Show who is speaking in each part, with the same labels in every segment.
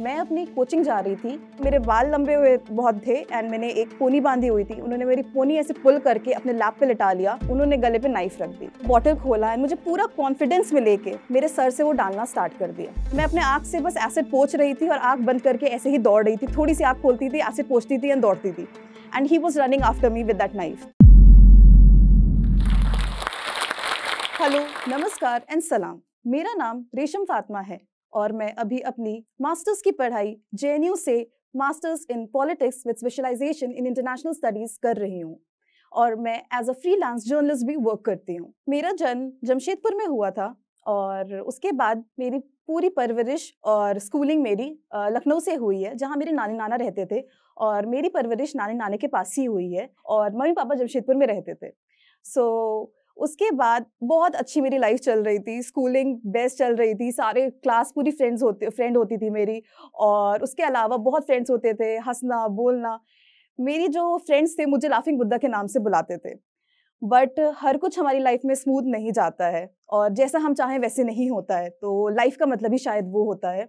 Speaker 1: मैं अपनी कोचिंग जा रही थी। मेरे बाल लंबे हुए बहुत थे एंड मैंने एक पोनी बांधी हुई थी। उन्होंने मेरी पोनी ऐसे पुल करके अपने लैप पे लिटा लिया। उन्होंने गले पे नाइफ रख दी बॉटल खोला एंड मुझे पूरा कॉन्फिडेंस में लेके मेरे सर से वो डालना स्टार्ट कर दिया। मैं अपने आँख से बस एसिड पोच रही थी और आँख बंद करके ऐसे ही दौड़ रही थी। थोड़ी सी आँख खोलती थी एसिड पोचती थी एंड दौड़ती थी। And he was running after me with that knife hello नमस्कार एंड सलाम मेरा नाम रेशम फातिमा है। और मैं अभी अपनी मास्टर्स की पढ़ाई जेएनयू से masters in politics with specialization in international studies कर रही हूँ। और मैं एज अ फ्रीलांस जर्नलिस्ट भी वर्क करती हूँ। मेरा जन्म जमशेदपुर में हुआ था और उसके बाद मेरी पूरी परवरिश और स्कूलिंग मेरी लखनऊ से हुई है जहाँ मेरे नानी नाना रहते थे और मेरी परवरिश नानी नाने के पास ही हुई है और मम्मी पापा जमशेदपुर में रहते थे। सो so, उसके बाद बहुत अच्छी मेरी लाइफ चल रही थी स्कूलिंग बेस्ट चल रही थी, सारे क्लास पूरी फ्रेंड्स होते फ्रेंड होती थी मेरी और उसके अलावा बहुत फ्रेंड्स होते थे, हंसना, बोलना। मेरी जो फ्रेंड्स थे मुझे लाफिंग बुद्धा के नाम से बुलाते थे। बट हर कुछ हमारी लाइफ में स्मूथ नहीं जाता है और जैसा हम चाहें वैसे नहीं होता है तो लाइफ का मतलब ही शायद वो होता है।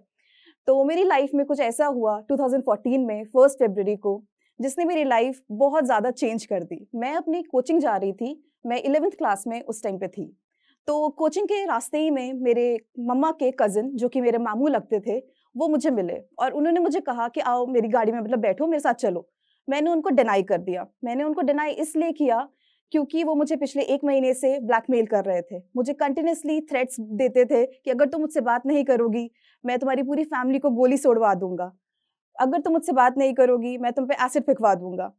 Speaker 1: तो मेरी लाइफ में कुछ ऐसा हुआ 2014 में फ़र्स्ट फेबररी को, जिसने मेरी लाइफ बहुत ज़्यादा चेंज कर दी। मैं अपनी कोचिंग जा रही थी मैं इलेवेंथ क्लास में उस टाइम पे थी। तो कोचिंग के रास्ते ही में मेरे मम्मा के कज़न जो कि मेरे मामू लगते थे, वो मुझे मिले और उन्होंने मुझे कहा कि, आओ मेरी गाड़ी में मतलब बैठो, मेरे साथ चलो। मैंने उनको डिनाई कर दिया। मैंने उनको डिनाई इसलिए किया क्योंकि वो मुझे पिछले एक महीने से ब्लैकमेल कर रहे थे। मुझे कंटिन्यूसली थ्रेट्स देते थे कि अगर तुम मुझसे बात नहीं करोगी, मैं तुम्हारी पूरी फैमिली को गोली सोड़वा दूँगा। अगर तुम मुझसे बात नहीं करोगी, मैं तुम पे एसिड फिकवा दूँगा।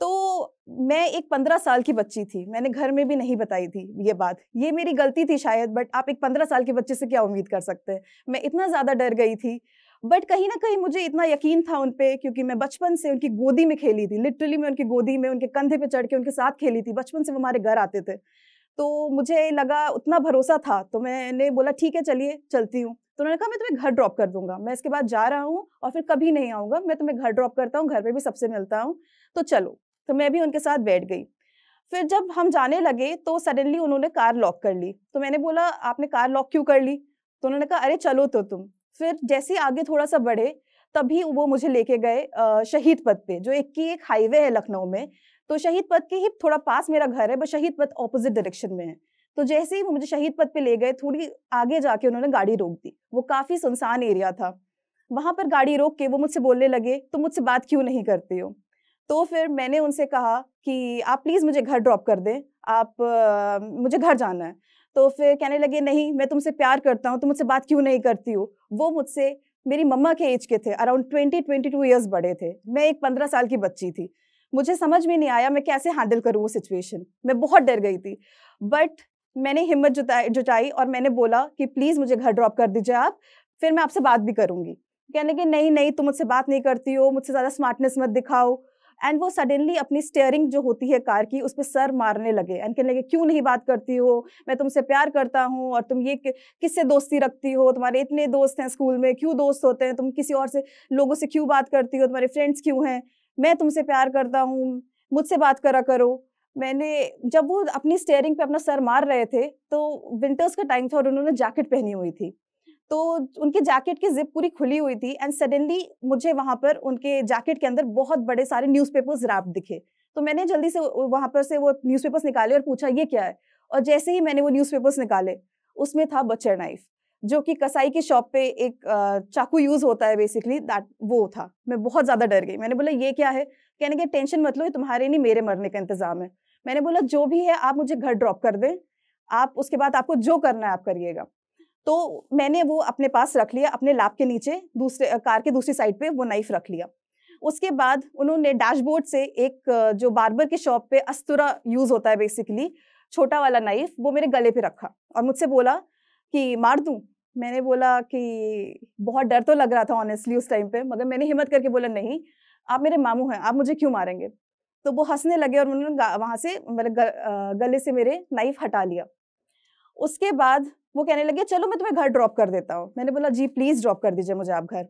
Speaker 1: तो मैं एक पंद्रह साल की बच्ची थी, मैंने घर में भी नहीं बताई थी ये बात। ये मेरी गलती थी शायद, बट आप एक पंद्रह साल के बच्चे से क्या उम्मीद कर सकते हैं? मैं इतना ज़्यादा डर गई थी, बट कहीं ना कहीं मुझे इतना यकीन था उन पर क्योंकि मैं बचपन से उनकी गोदी में खेली थी, लिटरली मैं उनकी गोदी में, उनके कंधे पे चढ़ के उनके साथ खेली थी, बचपन से वो हमारे घर आते थे। तो मुझे लगा उतना भरोसा था तो मैंने बोला, ठीक है, चलिए, चलती हूँ। तो उन्होंने कहा, मैं तुम्हें घर ड्रॉप कर दूँगा। मैं इसके बाद जा रहा हूँ और फिर कभी नहीं आऊँगा। मैं तुम्हें घर ड्रॉप करता हूँ, घर पे भी सबसे मिलता हूँ। तो चलो। तो मैं भी उनके साथ बैठ गई। फिर जब हम जाने लगे तो सडनली उन्होंने कार लॉक कर ली। तो मैंने बोला, आपने कार लॉक क्यों कर ली? तो उन्होंने कहा, अरे, चलो तो तुम। फिर जैसे ही आगे थोड़ा सा बढ़े, तभी वो मुझे लेके गए शहीद पथ पे, जो एक की एक हाईवे है लखनऊ में। तो शहीद पथ के ही थोड़ा पास मेरा घर है बस शहीद पथ ऑपोजिट डायरेक्शन में है। तो जैसे ही वो मुझे शहीद पथ पे ले गए, थोड़ी आगे जाके उन्होंने गाड़ी रोक दी। वो काफ़ी सुनसान एरिया था। वहाँ पर गाड़ी रोक के वो मुझसे बोलने लगे तो मुझसे बात क्यों नहीं करते हो? तो फिर मैंने उनसे कहा कि आप प्लीज़ मुझे घर ड्रॉप कर दें। आप आ, मुझे घर जाना है। तो फिर कहने लगे नहीं मैं तुमसे प्यार करता हूँ तुम मुझसे बात क्यों नहीं करती हो? वो मुझसे मेरी मम्मा के एज के थे around twenty twenty two years बड़े थे। मैं एक पंद्रह साल की बच्ची थी। मुझे समझ में नहीं आया मैं कैसे हैंडल करूँ वो सिचुएशन। मैं बहुत डर गई थी। बट मैंने हिम्मत जुटाई जुटाई और मैंने बोला कि प्लीज़ मुझे घर ड्रॉप कर दीजिए आप फिर मैं आपसे बात भी करूँगी। कहने लगे नहीं नहीं तुम मुझसे बात नहीं करती हो मुझसे ज़्यादा स्मार्टनेस मत दिखाओ। एंड वो सडनली अपनी स्टेयरिंग जो होती है कार की, उस पर सर मारने लगे एंड कहने लगे, क्यों नहीं बात करती हो? मैं तुमसे प्यार करता हूँ और तुम ये किससे दोस्ती रखती हो? तुम्हारे इतने दोस्त हैं स्कूल में, क्यों दोस्त होते हैं? तुम किसी और से, लोगों से क्यों बात करती हो? तुम्हारे फ्रेंड्स क्यों हैं? मैं तुमसे प्यार करता हूँ, मुझसे बात करा करो। मैंने, जब वो अपनी स्टेयरिंग पे अपना सर मार रहे थे तो विंटर्स का टाइम था और उन्होंने जैकेट पहनी हुई थी। तो उनके जैकेट की जिप पूरी खुली हुई थी एंड सडनली मुझे वहाँ पर उनके जैकेट के अंदर बहुत बड़े सारे न्यूज़पेपर्स रैप दिखे। तो मैंने जल्दी से वहाँ पर से वो न्यूज़पेपर्स निकाले और पूछा, ये क्या है? और जैसे ही मैंने वो न्यूज़पेपर्स निकाले, उसमें था बचर नाइफ जो कि कसाई की शॉप पे एक चाकू यूज़ होता है बेसिकली दैट वो था। मैं बहुत ज़्यादा डर गई। मैंने बोला, ये क्या है? कहने के, टेंशन मत लो तुम्हारे नहीं, मेरे मरने का इंतज़ाम है। मैंने बोला, जो भी है, आप मुझे घर ड्रॉप कर दें। आप, उसके बाद आपको जो करना है, आप करिएगा। तो मैंने वो अपने पास रख लिया, अपने लैब के नीचे, दूसरे कार के दूसरी साइड पे वो नाइफ रख लिया। उसके बाद उन्होंने डैशबोर्ड से एक जो बार्बर के शॉप पे अस्तुरा यूज़ होता है बेसिकली, छोटा वाला नाइफ, वो मेरे गले पे रखा और मुझसे बोला कि, मार दूँ? मैंने बोला कि, बहुत डर तो लग रहा था ऑनेस्टली उस टाइम पे, मगर मैंने हिम्मत करके बोला, नहीं, आप मेरे मामू हैं, आप मुझे क्यों मारेंगे? तो वो हंसने लगे और उन्होंने वहाँ से मेरे गले से मेरे नाइफ हटा लिया। उसके बाद वो कहने लगे, चलो मैं तुम्हें घर ड्रॉप कर देता हूँ। मैंने बोला, जी प्लीज़ ड्रॉप कर दीजिए मुझे आप घर।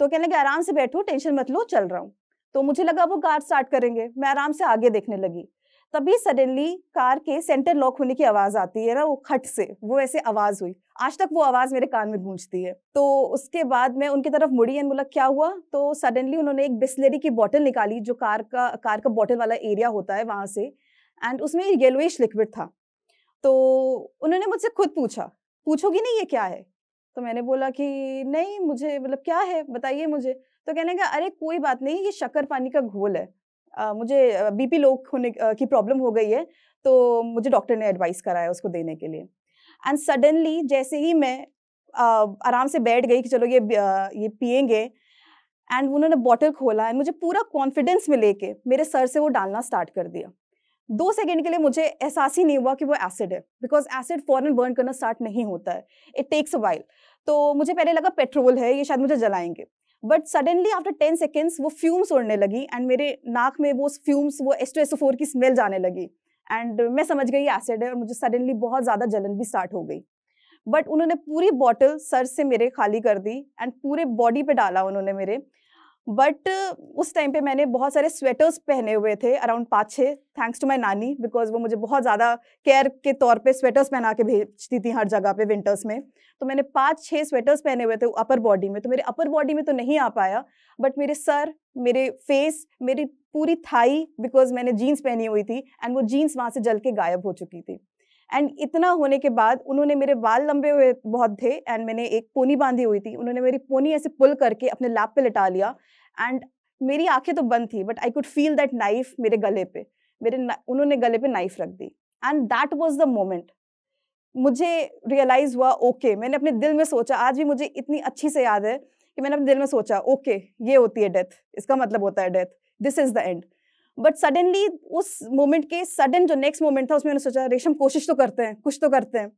Speaker 1: तो कहने लगे, आराम से बैठो, टेंशन मत लो, चल रहा हूँ। तो मुझे लगा वो कार स्टार्ट करेंगे। मैं आराम से आगे देखने लगी। तभी सडनली कार के सेंटर लॉक होने की आवाज़ आती है ना, वो खट से, वो ऐसे आवाज़ हुई। आज तक वो आवाज़ मेरे कान में गूंजती है। तो उसके बाद मैं उनकी तरफ़ मुड़ी एंड बोला, क्या हुआ? तो सडनली उन्होंने एक बिस्लरी की बॉटल निकाली, जो कार का कार का बॉटल वाला एरिया होता है वहाँ से एंड उसमें येलोइश लिक्विड था। तो उन्होंने मुझसे खुद पूछा पूछोगी नहीं ये क्या है? तो मैंने बोला कि नहीं मुझे मतलब क्या है? बताइए मुझे। तो कहने का अरे कोई बात नहीं ये शक्कर पानी का घोल है। आ, मुझे बीपी लो होने की प्रॉब्लम हो गई है तो मुझे डॉक्टर ने एडवाइस कराया उसको देने के लिए। एंड सडनली जैसे ही मैं आ, आराम से बैठ गई कि चलो ये आ, ये पियेंगे एंड उन्होंने बॉटल खोला एंड मुझे पूरा कॉन्फिडेंस में लेके मेरे सर से वो डालना स्टार्ट कर दिया। दो सेकेंड के लिए मुझे एहसास ही नहीं हुआ कि वो एसिड है बिकॉज़ एसिड फॉरन बर्न करना स्टार्ट नहीं होता है। इट टेक्स अ वाइल तो मुझे पहले लगा पेट्रोल है, ये शायद मुझे जलाएँगे। But suddenly after ten seconds वो फ्यूम्स उड़ने लगी एंड मेरे नाक में वो फ्यूम्स वो एस टू फोर की स्मेल जाने लगी। एंड मैं समझ गई एसिड है और मुझे सडनली बहुत ज़्यादा जलन भी स्टार्ट हो गई। बट उन्होंने पूरी बॉटल सर से मेरे खाली कर दी एंड पूरे बॉडी पे डाला उन्होंने मेरे। बट उस टाइम पे मैंने बहुत सारे स्वेटर्स पहने हुए थे अराउंड पाँच छः थैंक्स टू माई नानी बिकॉज़ वो मुझे बहुत ज़्यादा केयर के तौर पे स्वेटर्स पहना के भेजती थी हर जगह पे विंटर्स में। तो मैंने पाँच छः स्वेटर्स पहने हुए थे अपर बॉडी में तो मेरे अपर बॉडी में तो नहीं आ पाया बट मेरे सर, मेरे फेस मेरी पूरी थाई बिकॉज़ मैंने जीन्स पहनी हुई थी एंड वो जीन्स वहाँ से जल के गायब हो चुकी थी। एंड इतना होने के बाद उन्होंने मेरे बाल लंबे हुए बहुत थे एंड मैंने एक पोनी बांधी हुई थी। उन्होंने मेरी पोनी ऐसे पुल करके अपने लैप पे लिटा लिया। एंड मेरी आँखें तो बंद थी but I could feel that knife मेरे गले पे। मेरे उन्होंने गले पे नाइफ रख दी। And that was the moment मुझे रियलाइज़ हुआ ओके okay, मैंने अपने दिल में सोचा आज भी मुझे इतनी अच्छी से याद है कि मैंने अपने दिल में सोचा ओके okay, ये होती है डेथ इसका मतलब होता है death this is the end but suddenly उस मोमेंट के सडन जो नेक्स्ट मोमेंट था, उसमें मैंने सोचा, रेशम, कोशिश तो करते हैं, कुछ तो करते हैं।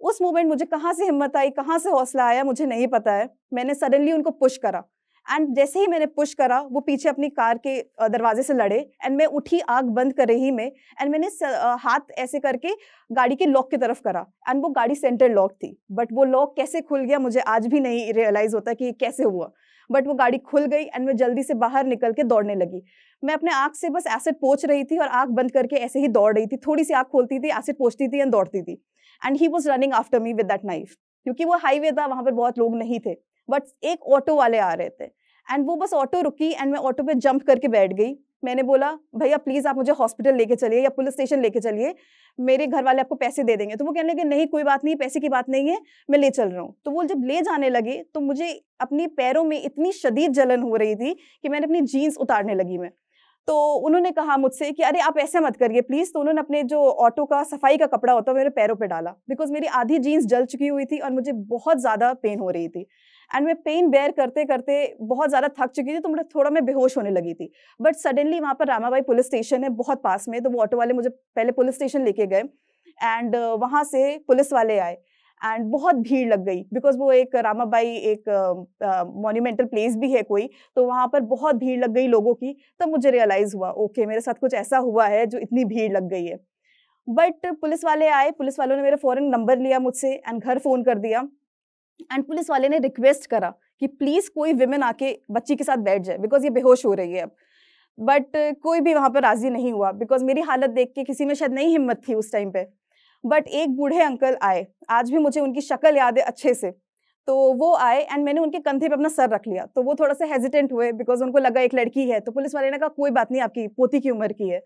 Speaker 1: उस मोमेंट मुझे कहाँ से हिम्मत आई, कहाँ से हौसला आया, मुझे नहीं पता है। मैंने सडनली उनको पुश करा। एंड जैसे ही मैंने पुश करा, वो पीछे अपनी कार के दरवाजे से लड़े। एंड मैं उठी आग बंद कर रही मैं। एंड मैंने हाथ ऐसे करके गाड़ी के लॉक की तरफ़ करा। एंड वो गाड़ी सेंटर लॉक थी। बट वो लॉक कैसे खुल गया, मुझे आज भी नहीं रियलाइज़ होता कि कैसे हुआ। बट वो गाड़ी खुल गई एंड मैं जल्दी से बाहर निकल के दौड़ने लगी। मैं अपने आँख से बस एसिड पोच रही थी और आँख बंद करके ऐसे ही दौड़ रही थी। थोड़ी सी आँख खोलती थी एसिड पोचती थी एंड दौड़ती थी। And he was running after me with that knife क्योंकि वो हाईवे था, वहाँ पर बहुत लोग नहीं थे। बट एक ऑटो वाले आ रहे थे। एंड वो बस ऑटो रुकी एंड मैं ऑटो पे जंप करके बैठ गई। मैंने बोला, भैया प्लीज़ आप मुझे हॉस्पिटल लेके चलिए या पुलिस स्टेशन लेके चलिए। मेरे घर वाले आपको पैसे दे देंगे। तो वो कहने लगे, नहीं, कोई बात नहीं, पैसे की बात नहीं है, मैं ले चल रहा हूँ। तो वो जब ले जाने लगे तो मुझे अपने पैरों में इतनी शदीद जलन हो रही थी कि मैंने अपनी जीन्स उतारने लगी मैं। तो उन्होंने कहा मुझसे कि, अरे, आप ऐसे मत करिए प्लीज़ तो उन्होंने अपने जो ऑटो का, सफ़ाई का कपड़ा होता है मेरे पैरों पे डाला। बिकॉज़ मेरी आधी जीन्स जल चुकी हुई थी और मुझे बहुत ज़्यादा पेन हो रही थी। एंड मैं पेन बेयर करते करते बहुत ज़्यादा थक चुकी थी तो मुझे थोड़ा मैं बेहोश होने लगी थी। बट सडनली वहाँ पर रामाबाई पुलिस स्टेशन है बहुत पास में तो वो ऑटो वाले मुझे पहले पुलिस स्टेशन लेके गए एंड वहाँ से पुलिस वाले आए एंड बहुत भीड़ लग गई बिकॉज़ वो एक रामाबाई एक मोन्यूमेंटल uh, प्लेस भी है कोई तो वहाँ पर बहुत भीड़ लग गई लोगों की तब मुझे रियलाइज़ हुआ ओके okay, मेरे साथ कुछ ऐसा हुआ है जो इतनी भीड़ लग गई है। बट पुलिस वाले आए पुलिस वालों ने मेरा फ़ौरन नंबर लिया मुझसे एंड घर फ़ोन कर दिया। एंड पुलिस वाले ने रिक्वेस्ट करा कि प्लीज़ कोई विमेन आके बच्ची के साथ बैठ जाए बिकॉज़ ये बेहोश हो रही है अब। बट कोई भी वहाँ पर राज़ी नहीं हुआ बिकॉज़ मेरी हालत देख के किसी में शायद नहीं हिम्मत थी उस टाइम पे। बट एक बूढ़े अंकल आए, आज भी मुझे उनकी शक्ल याद है अच्छे से। तो वो आए एंड मैंने उनके कंधे पे अपना सर रख लिया। तो वो थोड़ा सा हेजिटेंट हुए बिकॉज़ उनको लगा एक लड़की है। तो पुलिस वाले ने कहा, कोई बात नहीं, आपकी पोती की उम्र की है।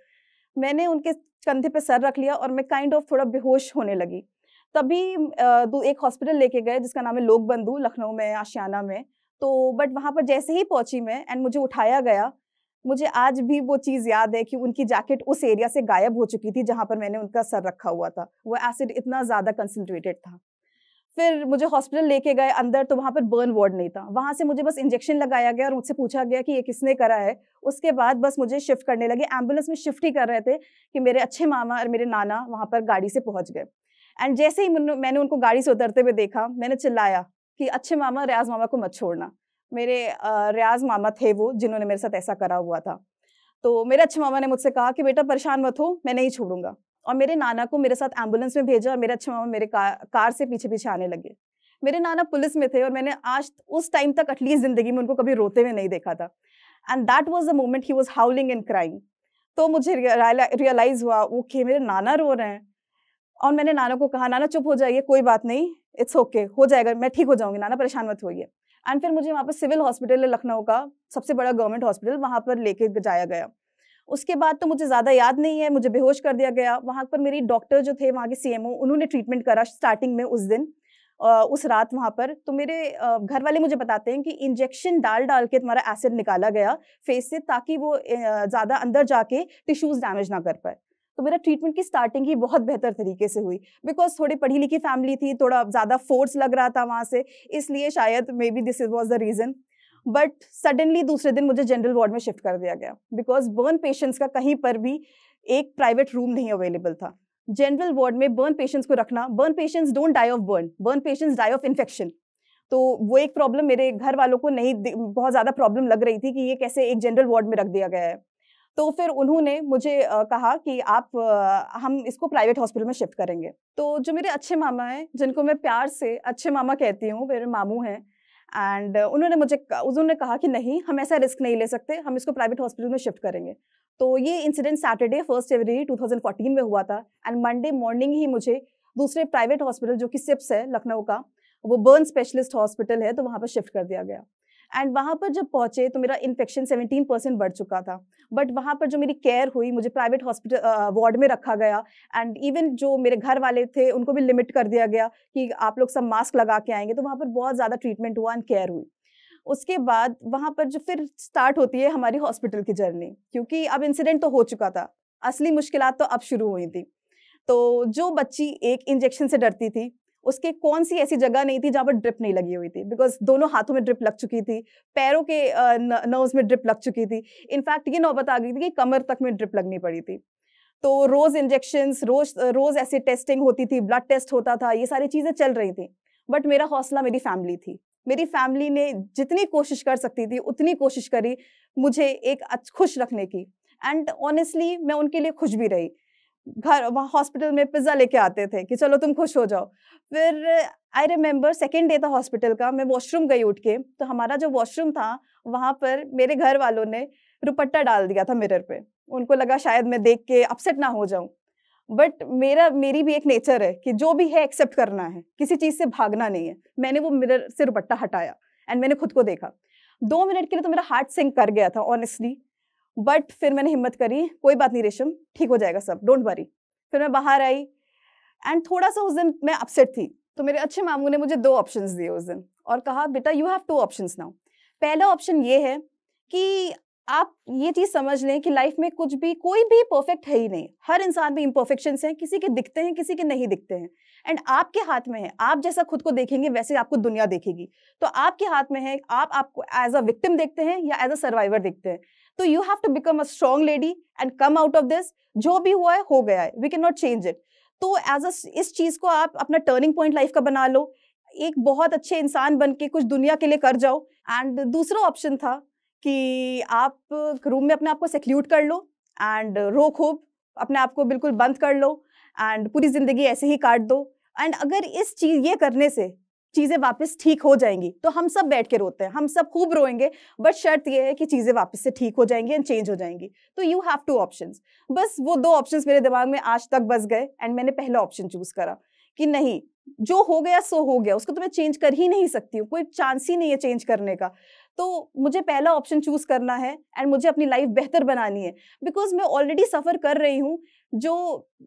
Speaker 1: मैंने उनके कंधे पे सर रख लिया और मैं काइंड kind ऑफ़ of थोड़ा बेहोश होने लगी। तभी एक हॉस्पिटल लेके गए जिसका नाम है लोक बंधु लखनऊ में, आशियाना में। तो बट वहाँ पर जैसे ही पहुँची मैं एंड मुझे उठाया गया, मुझे आज भी वो चीज़ याद है कि उनकी जैकेट उस एरिया से गायब हो चुकी थी जहाँ पर मैंने उनका सर रखा हुआ था। वो एसिड इतना ज़्यादा कंसनट्रेटेड था। फिर मुझे हॉस्पिटल लेके गए, अंदर तो वहाँ पर बर्न वार्ड नहीं था। वहाँ से मुझे बस इंजेक्शन लगाया गया और मुझसे पूछा गया कि ये किसने करा है। उसके बाद बस मुझे शिफ्ट करने लगे। एंबुलेंस में शिफ्ट ही कर रहे थे कि मेरे अच्छे मामा और मेरे नाना वहाँ पर गाड़ी से पहुँच गए। एंड जैसे ही मैंने उनको गाड़ी से उतरते हुए देखा मैंने चिल्लाया कि अच्छे मामा रियाज मामा को मत छोड़ना। मेरे रियाज मामा थे वो जिन्होंने मेरे साथ ऐसा करा हुआ था। तो मेरे अच्छे मामा ने मुझसे कहा कि बेटा परेशान मत हो मैं नहीं छोड़ूँगा। और मेरे नाना को मेरे साथ एंबुलेंस में भेजा और मेरे अच्छे मामा मेरे कार, कार से पीछे पीछे आने लगे। मेरे नाना पुलिस में थे और मैंने आज उस टाइम तक एटलीस्ट ज़िंदगी में उनको कभी रोते हुए नहीं देखा था। And that was the moment he was howling and crying तो मुझे रियलाइज़ हुआ ओके मेरे नाना रो रहे हैं। और मैंने नाना को कहा नाना चुप हो जाइए कोई बात नहीं इट्स ओके okay, हो जाएगा मैं ठीक हो जाऊँगी नाना परेशान मत होइए. एंड फिर मुझे वहाँ पर सिविल हॉस्पिटल है लखनऊ का सबसे बड़ा गवर्नमेंट हॉस्पिटल वहाँ पर लेके जाया गया। उसके बाद तो मुझे ज़्यादा याद नहीं है मुझे बेहोश कर दिया गया। वहाँ पर मेरी डॉक्टर जो थे वहाँ के सीएमओ उन्होंने ट्रीटमेंट करा स्टार्टिंग में उस दिन उस रात वहाँ पर। तो मेरे घर वाले मुझे बताते हैं कि इंजेक्शन डाल डाल के तुम्हारा एसिड निकाला गया फेस से ताकि वो ज़्यादा अंदर जाके टिश्यूज़ डैमेज ना कर पाए। तो मेरा ट्रीटमेंट की स्टार्टिंग ही बहुत बेहतर तरीके से हुई। बिकॉज़ थोड़ी पढ़ी लिखी फैमिली थी, थोड़ा ज़्यादा फोर्स लग रहा था वहाँ से, इसलिए शायद maybe this is was the reason but suddenly दूसरे दिन मुझे जनरल वार्ड में शिफ्ट कर दिया गया। बिकॉज़ बर्न पेशेंट्स का कहीं पर भी एक प्राइवेट रूम नहीं अवेलेबल था। जनरल वार्ड में बर्न पेशेंट्स को रखना burn patients don't die of burn burn patients die of infection तो वो एक प्रॉब्लम मेरे घर वालों को नहीं बहुत ज़्यादा प्रॉब्लम लग रही थी कि ये कैसे एक जनरल वार्ड में रख दिया गया है। तो फिर उन्होंने मुझे कहा कि आप हम इसको प्राइवेट हॉस्पिटल में शिफ्ट करेंगे। तो जो मेरे अच्छे मामा हैं, जिनको मैं प्यार से अच्छे मामा कहती हूँ, मेरे मामू हैं एंड उन्होंने मुझे उन्होंने कहा कि नहीं, हम ऐसा रिस्क नहीं ले सकते, हम इसको प्राइवेट हॉस्पिटल में शिफ्ट करेंगे। तो ये इंसिडेंट सैटरडे फ़र्स्ट फरवरी 2014 में हुआ था एंड मंडे मॉर्निंग ही मुझे दूसरे प्राइवेट हॉस्पिटल जो कि सिप्स है, लखनऊ का, वो बर्न स्पेशलिस्ट हॉस्पिटल है तो वहाँ पर शिफ्ट कर दिया गया। एंड वहाँ पर जब पहुँचे तो मेरा इन्फेक्शन 17 परसेंट बढ़ चुका था। बट वहाँ पर जो मेरी केयर हुई, मुझे प्राइवेट हॉस्पिटल वार्ड में रखा गया। एंड इवन जो मेरे घर वाले थे, उनको भी लिमिट कर दिया गया कि आप लोग सब मास्क लगा के आएँगे। तो वहाँ पर बहुत ज़्यादा ट्रीटमेंट हुआ एंड केयर हुई। उसके बाद वहाँ पर जो फिर स्टार्ट होती है हमारी हॉस्पिटल की जर्नी क्योंकि अब इंसिडेंट तो हो चुका था। असली मुश्किल तो अब शुरू हुई थी। तो जो बच्ची एक इंजेक्शन से डरती थी उसके कौन सी ऐसी जगह नहीं थी जहाँ पर ड्रिप नहीं लगी हुई थी? बिकॉज़ दोनों हाथों में ड्रिप लग चुकी थी, पैरों के नर्व्स में ड्रिप लग चुकी थी। इनफैक्ट ये नौबत आ गई थी कि कमर तक में ड्रिप लगनी पड़ी थी। तो रोज इंजेक्शन रोज रोज ऐसी टेस्टिंग होती थी ब्लड टेस्ट होता था, ये सारी चीज़ें चल रही थी। बट मेरा हौसला मेरी फैमिली थी। मेरी फैमिली ने जितनी कोशिश कर सकती थी, उतनी कोशिश करी मुझे एक खुश रखने की। एंड ऑनेस्टली मैं उनके लिए खुश भी रही। घर वहाँ हॉस्पिटल में पिज़्ज़ा लेके आते थे कि चलो तुम खुश हो जाओ। फिर आई रिमेम्बर सेकेंड डे था हॉस्पिटल का, मैं वॉशरूम गई उठ के तो हमारा जो वॉशरूम था, वहाँ पर मेरे घर वालों ने रुपट्टा डाल दिया था मिरर पे। उनको लगा शायद मैं देख के अपसेट ना हो जाऊँ। बट मेरा, मेरी भी एक नेचर है कि जो भी है एक्सेप्ट करना है, किसी चीज़ से भागना नहीं है। मैंने वो मिरर से रुपट्टा हटाया एंड मैंने खुद को देखा। दो मिनट के लिए तो मेरा हार्ट सिंक कर गया था ऑनेस्टली बट फिर मैंने हिम्मत करी, कोई बात नहीं रेशम, ठीक हो जाएगा सब डोंट वरी फिर मैं बाहर आई एंड थोड़ा सा उस दिन मैं अपसेट थी तो मेरे अच्छे मामू ने मुझे दो ऑप्शन दिए उस दिन, और कहा, बेटा you have two option now पहला ऑप्शन ये है कि आप ये चीज़ समझ लें कि लाइफ में कुछ भी, कोई भी परफेक्ट है ही नहीं। हर इंसान में इम्परफेक्शन हैं, किसी के दिखते हैं, किसी के नहीं दिखते हैं। एंड आपके हाथ में है। आप जैसा खुद को देखेंगे, वैसे आपको दुनिया देखेगी। तो आपके हाथ में है, आप आपको एज अ विक्टिम देखते हैं या एज अ सर्वाइवर देखते हैं। तो you have to become a strong lady and come out of this जो भी हुआ है, हो गया है। We can not change it तो एज अ इस चीज़ को आप अपना टर्निंग पॉइंट लाइफ का बना लो। एक बहुत अच्छे इंसान बन के कुछ दुनिया के लिए कर जाओ। एंड दूसरा ऑप्शन था कि आप रूम में अपने आप को सेक्ल्यूट कर लो एंड रो खूब, अपने आप को बिल्कुल बंद कर लो एंड पूरी ज़िंदगी ऐसे ही काट दो। एंड अगर इस चीज़, ये करने से चीज़ें वापस ठीक हो जाएँगी तो हम सब बैठ के रोते हैं, हम सब खूब रोएँगे बट शर्त ये है कि चीज़ें वापस से ठीक हो जाएँगी एंड चेंज हो जाएँगी। तो यू हैव टू ऑप्शन बस वो दो ऑप्शन मेरे दिमाग में आज तक बस गए एंड मैंने पहला ऑप्शन चूज़ करा कि नहीं, जो हो गया, सो हो गया, उसको तो मैं चेंज कर ही नहीं सकती हूँ, कोई चांस ही नहीं है चेंज करने का। तो मुझे पहला ऑप्शन चूज़ करना है एंड मुझे अपनी लाइफ बेहतर बनानी है। बिकॉज़ मैं ऑलरेडी सफ़र कर रही हूँ, जो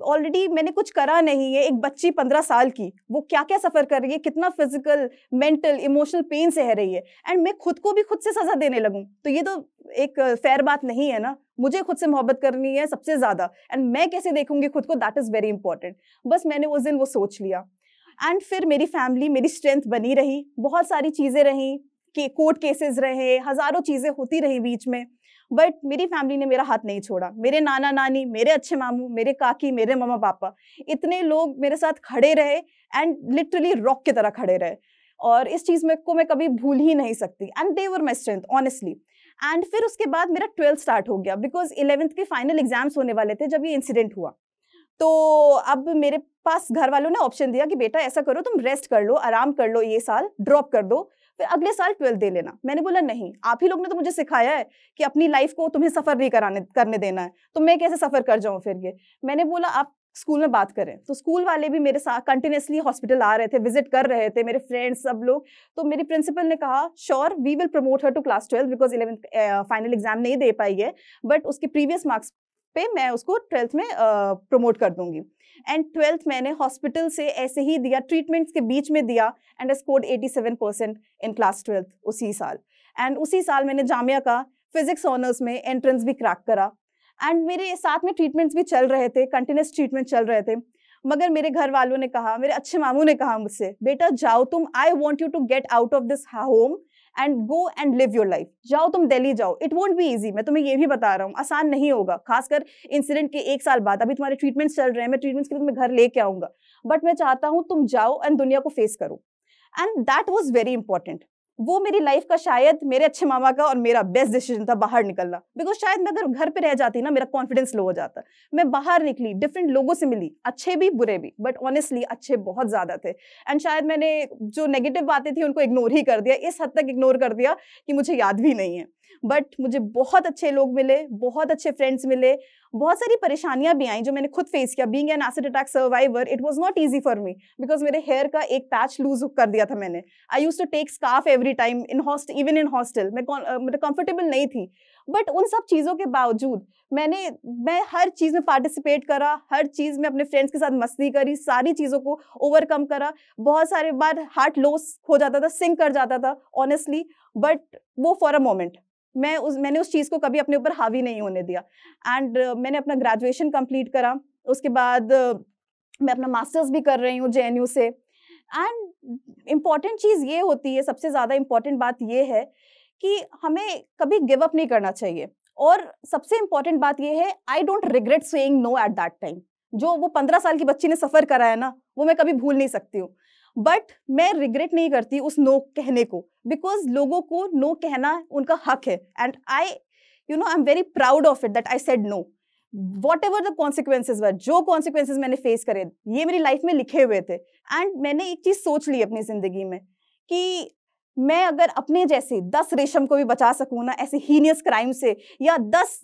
Speaker 1: ऑलरेडी मैंने कुछ करा नहीं है एक बच्ची पंद्रह साल की, वो क्या क्या सफ़र कर रही है, कितना फ़िज़िकल मेंटल इमोशनल पेन सह रही है। एंड मैं खुद को भी खुद से सज़ा देने लगूँ। तो ये तो एक फेयर बात नहीं है ना। मुझे खुद से मोहब्बत करनी है सबसे ज़्यादा। एंड मैं कैसे देखूँगी खुद को? दैट इज़ वेरी इंपॉर्टेंट बस मैंने उस दिन वो सोच लिया। एंड फिर मेरी फैमिली मेरी स्ट्रेंथ बनी रही। बहुत सारी चीज़ें रहीं। के कोर्ट केसेस रहे, हज़ारों चीज़ें होती रही बीच में। बट मेरी फैमिली ने मेरा हाथ नहीं छोड़ा। मेरे नाना नानी मेरे अच्छे मामू, मेरे काकी, मेरे मम्मा पापा इतने लोग मेरे साथ खड़े रहे एंड लिटरली रॉक की तरह खड़े रहे। और इस चीज़ में को मैं कभी भूल ही नहीं सकती। And they were my strength honestly and फिर उसके बाद मेरा ट्वेल्थ स्टार्ट हो गया बिकॉज़ इलेवेंथ के फाइनल एग्ज़ाम्स होने वाले थे जब ये इंसिडेंट हुआ। तो अब मेरे पास घर वालों ने ऑप्शन दिया कि, बेटा ऐसा करो, तुम रेस्ट कर लो, आराम कर लो ये साल ड्रॉप कर दो। फिर अगले साल ट्वेल्थ दे लेना। मैंने बोला, नहीं, आप ही लोग ने तो मुझे सिखाया है कि अपनी लाइफ को तुम्हें सफ़र नहीं कराने, करने देना है। तो मैं कैसे सफ़र कर जाऊँ फिर ये? मैंने बोला, आप स्कूल में बात करें। तो स्कूल वाले भी मेरे साथ कंटिन्यूसली हॉस्पिटल आ रहे थे विज़िट कर रहे थे मेरे फ्रेंड्स सब लोग। तो मेरी प्रिंसिपल ने कहा sure we will promote her to class twelve because eleventh final exam नहीं दे पाई है बट उसके प्रीवियस मार्क्स पे मैं उसको ट्वेल्थ में प्रमोट कर दूँगी। एंड ट्वेल्थ मैंने हॉस्पिटल से ऐसे ही दिया, ट्रीटमेंट्स के बीच में दिया, and I scored 87 percent in class twelfth उसी साल। एंड उसी साल मैंने जामिया का फिजिक्स ऑनर्स में एंट्रेंस भी क्रैक करा। एंड मेरे साथ में ट्रीटमेंट्स भी चल रहे थे कंटिन्यूस ट्रीटमेंट चल रहे थे। मगर मेरे घर वालों ने कहा, मेरे अच्छे मामू ने कहा मुझसे, बेटा, जाओ तुम I want you to get out of this home and go and live your life जाओ तुम दिल्ली जाओ। इट वोंट भी ईजी मैं तुम्हें ये भी बता रहा हूँ, आसान नहीं होगा। खासकर इंसिडेंट के एक साल बाद। अभी तुम्हारे ट्रीटमेंट्स चल रहे हैं, मैं ट्रीटमेंट्स के लिए तुम्हें घर लेके आऊँगा। बट मैं चाहता हूँ तुम जाओ एंड दुनिया को फेस करो। And that was very important वो मेरी लाइफ का शायद मेरे अच्छे मामा का और मेरा बेस्ट डिसीज़न था बाहर निकलना। बिकॉज़ शायद मैं अगर घर पे रह जाती ना, मेरा कॉन्फिडेंस लो हो जाता। मैं बाहर निकली डिफरेंट लोगों से मिली, अच्छे भी, बुरे भी बट ऑनेस्टली अच्छे बहुत ज़्यादा थे। एंड शायद मैंने जो नेगेटिव बातें थी उनको इग्नोर ही कर दिया, इस हद तक इग्नोर कर दिया कि मुझे याद भी नहीं है। बट मुझे बहुत अच्छे लोग मिले, बहुत अच्छे फ्रेंड्स मिले बहुत सारी परेशानियाँ भी आई जो मैंने खुद फेस किया। Being an acid attack survivor it was not easy for me because मेरे हेयर का एक पैच लूज कर दिया था मैंने। I use to take scarf every time in hostel even in hostel मैं मतलब कंफर्टेबल नहीं थी। बट उन सब चीज़ों के बावजूद मैंने, मैं हर चीज़ में पार्टिसिपेट करा, हर चीज़ में अपने फ्रेंड्स के साथ मस्ती करी, सारी चीज़ों को ओवरकम करा। बहुत सारे बार हार्ट लॉस हो जाता था सिंक कर जाता था ऑनेस्टली बट वो फॉर अ मोमेंट मैं उस मैंने उस चीज़ को कभी अपने ऊपर हावी नहीं होने दिया। एंड uh, मैंने अपना ग्रेजुएशन कंप्लीट करा। उसके बाद uh, मैं अपना मास्टर्स भी कर रही हूँ जेएनयू से। एंड इंपॉर्टेंट चीज़ ये होती है सबसे ज़्यादा इंपॉर्टेंट बात ये है कि हमें कभी गिव अप नहीं करना चाहिए। और सबसे इंपॉर्टेंट बात यह है I don't regret saying no at that time जो वो पंद्रह साल की बच्ची ने सफ़र करा है ना वो मैं कभी भूल नहीं सकती हूँ। बट मैं रिग्रेट नहीं करती उस नो कहने को बिकॉज़ लोगों को नो कहना उनका हक है। And I you know I am very proud of it that I said no whatever the consequences were जो कॉन्सिक्वेंसेज मैंने फेस करे, ये मेरी लाइफ में लिखे हुए थे। एंड मैंने एक चीज़ सोच ली अपनी ज़िंदगी में कि मैं अगर अपने जैसे दस रेशम को भी बचा सकूँ ना, ऐसे हीनियस क्राइम से, या दस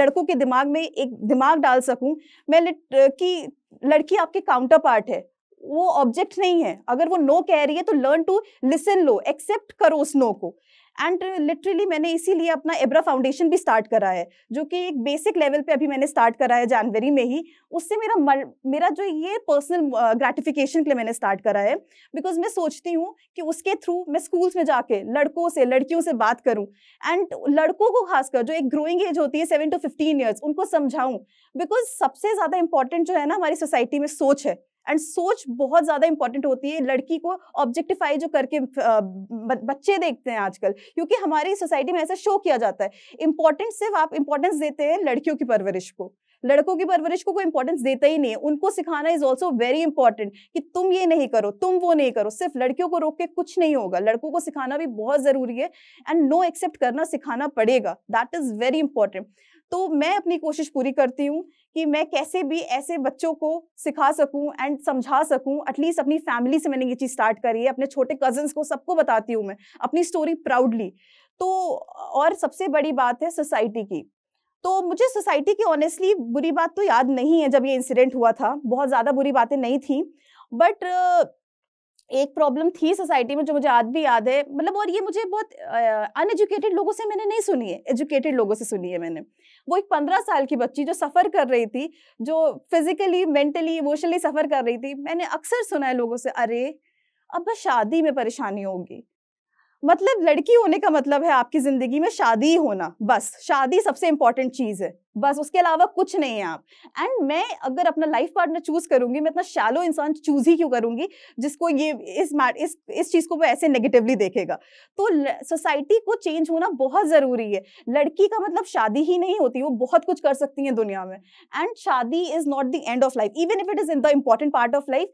Speaker 1: लड़कों के दिमाग में एक दिमाग डाल सकूँ, मैं कि लड़की आपके काउंटर पार्ट है वो ऑब्जेक्ट नहीं है। अगर वो नो कह रही है तो लर्न टू लिसन लो एक्सेप्ट करो उस नो को। एंड लिटरली मैंने इसीलिए अपना एब्रा फाउंडेशन भी स्टार्ट करा है जो कि एक बेसिक लेवल पे अभी मैंने स्टार्ट करा है जनवरी में ही। उससे मेरा मर, मेरा जो ये पर्सनल ग्रेटिफिकेशन के लिए मैंने स्टार्ट करा है। बिकॉज़ मैं सोचती हूँ कि उसके थ्रू मैं स्कूल्स में जाके लड़कों से लड़कियों से बात करूँ। एंड लड़कों को खासकर जो एक ग्रोइंग एज होती है सेवन टू फिफ्टीन ईयर्स उनको समझाऊँ। बिकॉज़ सबसे ज़्यादा इंपॉर्टेंट जो है ना हमारी सोसाइटी में सोच है। एंड सोच बहुत ज़्यादा इंपॉर्टेंट होती है लड़की को ऑब्जेक्टिफाई जो करके बच्चे देखते हैं आजकल। क्योंकि हमारी सोसाइटी में ऐसा शो किया जाता है। इंपॉर्टेंट सिर्फ़ आप इंपॉर्टेंस देते हैं लड़कियों की परवरिश को। लड़कों की परवरिश को कोई इंपॉर्टेंस देता ही नहीं है। उनको सिखाना इज़ ऑल्सो वेरी इंपॉर्टेंट कि तुम ये नहीं करो, तुम वो नहीं करो। सिर्फ़ लड़कियों को रोक के कुछ नहीं होगा। लड़कों को सिखाना भी बहुत ज़रूरी है। एंड नो एक्सेप्ट करना सिखाना पड़ेगा। दैट इज़ वेरी इंपॉर्टेंट तो मैं अपनी कोशिश पूरी करती हूँ कि मैं कैसे भी ऐसे बच्चों को सिखा सकूँ एंड समझा सकूँ। एटलीस्ट अपनी फैमिली से मैंने ये चीज़ स्टार्ट करी है। अपने छोटे कजन्स को सबको बताती हूँ मैं, अपनी स्टोरी प्राउडली तो और सबसे बड़ी बात है सोसाइटी की। तो मुझे सोसाइटी की ऑनेस्टली बुरी बात तो याद नहीं है जब ये इंसिडेंट हुआ था। बहुत ज़्यादा बुरी बातें नहीं थी। बट एक प्रॉब्लम थी सोसाइटी में जो मुझे आज भी याद है। मतलब और ये मुझे बहुत अनएजुकेटेड लोगों से मैंने नहीं सुनी है। एजुकेटेड लोगों से सुनी है मैंने। वो एक पंद्रह साल की बच्ची जो सफ़र कर रही थी, जो फिजिकली मेंटली इमोशनली सफ़र कर रही थी, मैंने अक्सर सुना है लोगों से, अरे, अब बस शादी में परेशानी होगी। मतलब लड़की होने का मतलब है आपकी ज़िंदगी में शादी होना, बस। शादी सबसे इंपॉर्टेंट चीज़ है। बस, उसके अलावा कुछ नहीं है आप। एंड मैं अगर अपना लाइफ पार्टनर चूज़ करूँगी, मैं इतना शालो इंसान चूज़ ही क्यों करूँगी, जिसको ये, इस इस इस चीज़ को वो ऐसे नेगेटिवली देखेगा? तो सोसाइटी को चेंज होना बहुत ज़रूरी है। लड़की का मतलब शादी ही नहीं होती, वो बहुत कुछ कर सकती है दुनिया में। एंड शादी is not the end of life even if it is in the important part of life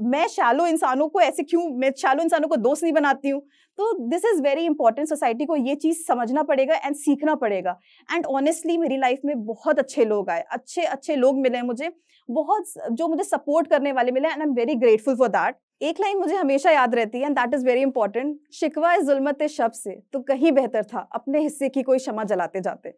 Speaker 1: मैं शालो इंसानों को ऐसे क्यों, मैं शालो इंसानों को दोस्त नहीं बनाती हूँ? तो this is very important society को ये चीज़ समझना पड़ेगा एंड सीखना पड़ेगा। एंड ऑनेस्टली मेरी लाइफ में बहुत अच्छे लोग आए, अच्छे अच्छे लोग मिले मुझे। बहुत जो मुझे सपोर्ट करने वाले मिले and I am very grateful for that एक लाइन मुझे हमेशा याद रहती है and that is very important शिकवा जुल्मत शब से तो कहीं बेहतर था, अपने हिस्से की कोई क्षमा जलाते जाते।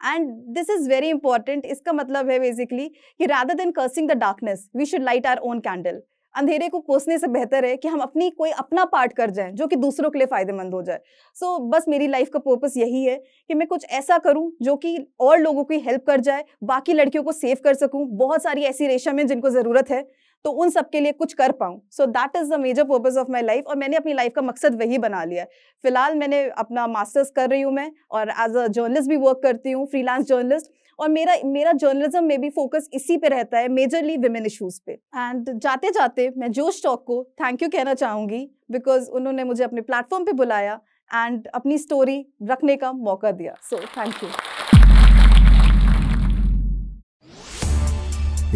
Speaker 1: And this is very important इसका मतलब है बेसिकली कि rather than cursing the darkness we should light our own candle अंधेरे को कोसने से बेहतर है कि हम अपनी कोई अपना पार्ट कर जाएँ जो कि दूसरों के लिए फ़ायदेमंद हो जाए। सो so, बस मेरी लाइफ का पर्पस यही है कि मैं कुछ ऐसा करूँ जो कि और लोगों की हेल्प कर जाए बाकी लड़कियों को सेव कर सकूँ बहुत सारी ऐसी रेशम है जिनको ज़रूरत है तो उन सब के लिए कुछ कर पाऊँ। So that is the major purpose of my life और मैंने अपनी लाइफ का मकसद वही बना लिया फ़िलहाल मैंने अपना मास्टर्स कर रही हूँ मैं और एज अ जर्नलिस्ट भी वर्क करती हूँ फ्रीलांस जर्नलिस्ट और मेरा मेरा जर्नलिज्म में भी फोकस इसी पे रहता है मेजरली विमेन इशूज़ पे। एंड जाते जाते मैं जोश टॉक को थैंक यू कहना चाहूँगी बिकॉज़ उन्होंने मुझे अपने प्लेटफॉर्म पे बुलाया एंड अपनी स्टोरी रखने का मौका दिया। सो थैंक यू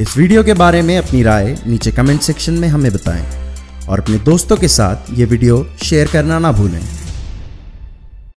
Speaker 2: इस वीडियो के बारे में अपनी राय नीचे कमेंट सेक्शन में हमें बताएँ और अपने दोस्तों के साथ ये वीडियो शेयर करना ना भूलें।